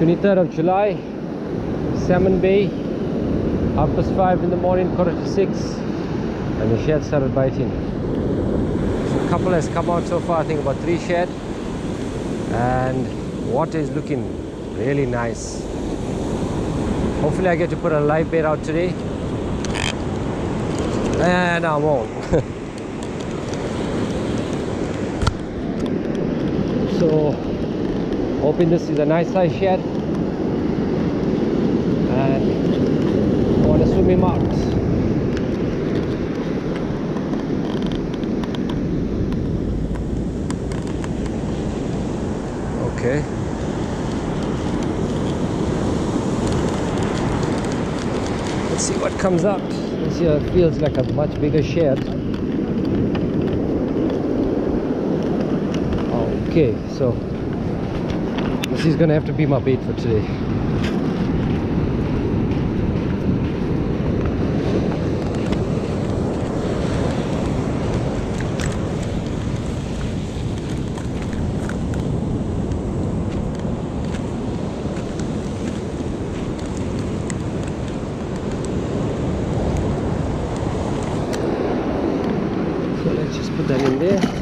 23rd of July, Salmon Bay, half past 5 in the morning, quarter to 6, and the shad started biting. A couple has come out so far, I think about three shad, and water is looking really nice. Hopefully I get to put a live bait out today. And I won't. so hoping this is a nice size shad. And I the swimming marks. Okay. Let's see what comes up. This here feels like a much bigger shad. Okay so this is gonna have to be my bait for today. So let's just put that in there.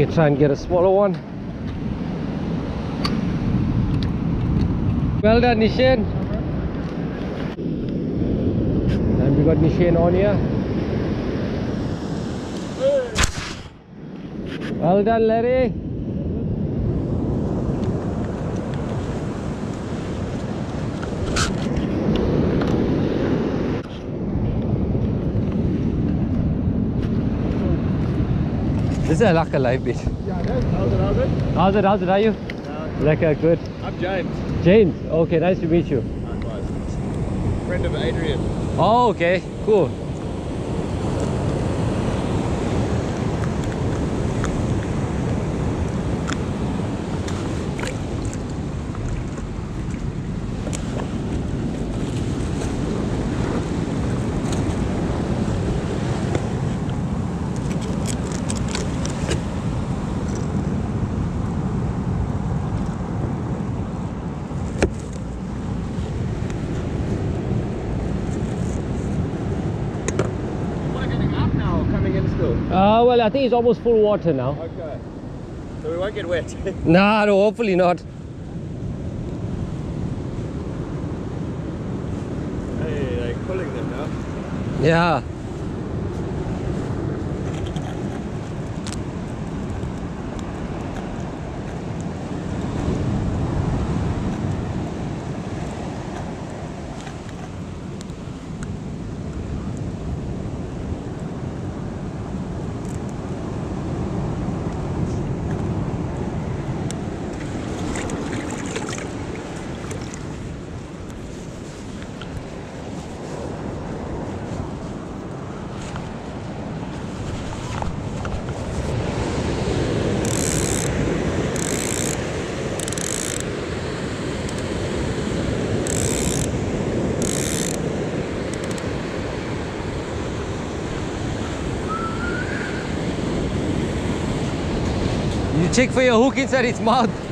Can try and get a smaller one. Well done, Nishan. And we got Nishan on here. Well done, Larry. Is a like a live bit. Yeah, I know. How's it, how's it? How's it? How's it? Are you? No, Like uh, good. I'm James. James. Okay, nice to meet you. Likewise. Friend of Adrian. Oh, okay, cool. What are getting up now or coming in still? Uh, well, I think it's almost full water now. Okay. So we won't get wet. Nah, no, hopefully not. hey, they're pulling them now. Yeah. Check for your hook inside its mouth.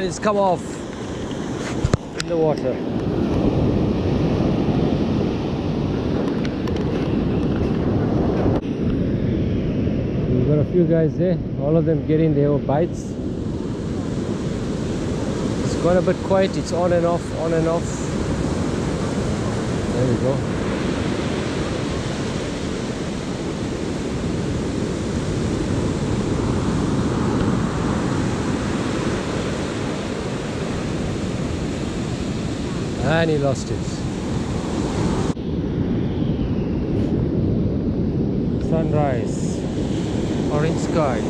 It's come off in the water. We've got a few guys there, all of them getting their bites. It's got a bit quiet, it's on and off, on and off. There we go. And he lost it. Sunrise, orange skies.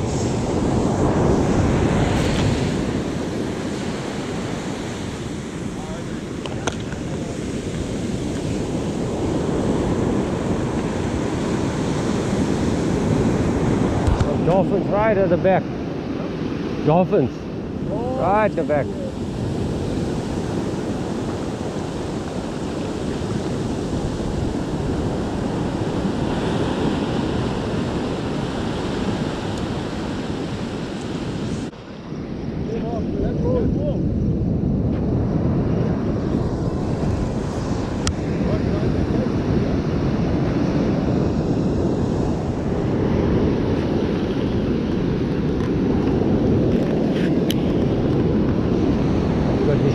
Dolphins right at the back. Dolphins. Right at the back.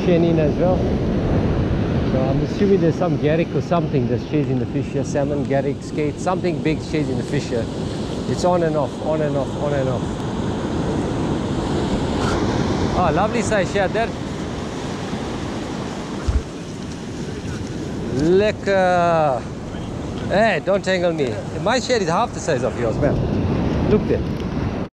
Shenin as well. So I'm assuming there's some garrick or something that's chasing the fish here. Salmon, garrick, skate, something big chasing the fish here. It's on and off, on and off, on and off. Oh, lovely size shad there. Lekker. Hey, eh, don't tangle me. My shad is half the size of yours, man. Look there.